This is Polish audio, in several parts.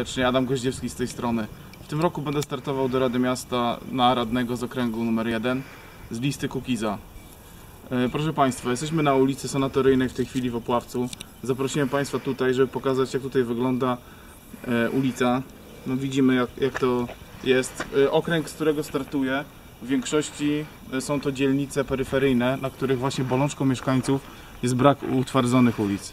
Serdecznie, Adam Goździewski z tej strony. W tym roku będę startował do Rady Miasta na radnego z okręgu numer 1 z listy Kukiza. E, Proszę Państwa, jesteśmy na ulicy Sanatoryjnej w tej chwili w Opławcu. Zaprosiłem Państwa tutaj, żeby pokazać jak tutaj wygląda e, ulica. No widzimy jak, jak to jest. E, Okręg, z którego startuję, w większości są to dzielnice peryferyjne, na których właśnie bolączką mieszkańców jest brak utwardzonych ulic.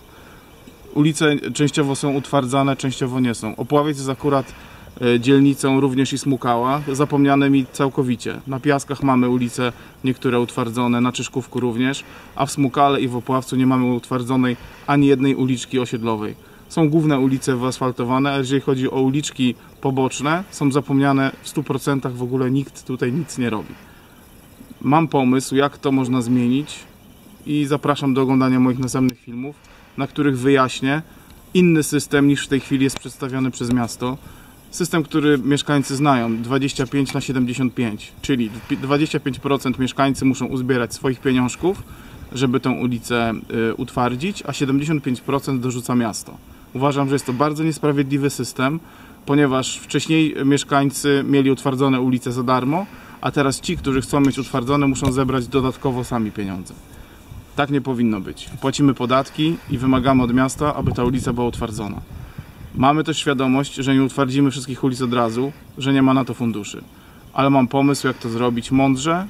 Ulice częściowo są utwardzane, częściowo nie są. Opławiec jest akurat e, dzielnicą również i Smukała, zapomniane mi całkowicie. Na Piaskach mamy ulice niektóre utwardzone, na Czyszkówku również, a w Smukale i w Opławcu nie mamy utwardzonej ani jednej uliczki osiedlowej. Są główne ulice wyasfaltowane, a jeżeli chodzi o uliczki poboczne, są zapomniane w 100%, w ogóle nikt tutaj nic nie robi. Mam pomysł, jak to można zmienić i zapraszam do oglądania moich następnych filmów, na których wyjaśnię inny system niż w tej chwili jest przedstawiony przez miasto. System, który mieszkańcy znają 25 na 75, czyli 25% mieszkańcy muszą uzbierać swoich pieniążków, żeby tę ulicę y, utwardzić, a 75% dorzuca miasto. Uważam, że jest to bardzo niesprawiedliwy system, ponieważ wcześniej mieszkańcy mieli utwardzone ulice za darmo, a teraz ci, którzy chcą mieć utwardzone, muszą zebrać dodatkowo sami pieniądze. Tak nie powinno być. Płacimy podatki i wymagamy od miasta, aby ta ulica była utwardzona. Mamy też świadomość, że nie utwardzimy wszystkich ulic od razu, że nie ma na to funduszy. Ale mam pomysł, jak to zrobić mądrze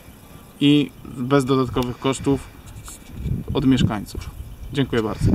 i bez dodatkowych kosztów od mieszkańców. Dziękuję bardzo.